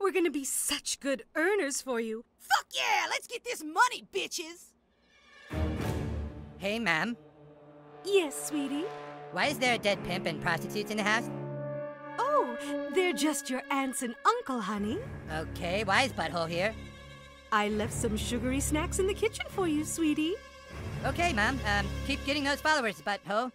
We're gonna be such good earners for you. Fuck yeah! Let's get this money, bitches! Hey, ma'am. Yes, sweetie. Why is there a dead pimp and prostitutes in the house? Oh, they're just your aunts and uncle, honey. Okay, why is Butthole here? I left some sugary snacks in the kitchen for you, sweetie. Okay, ma'am. Um, keep getting those followers, Butthole.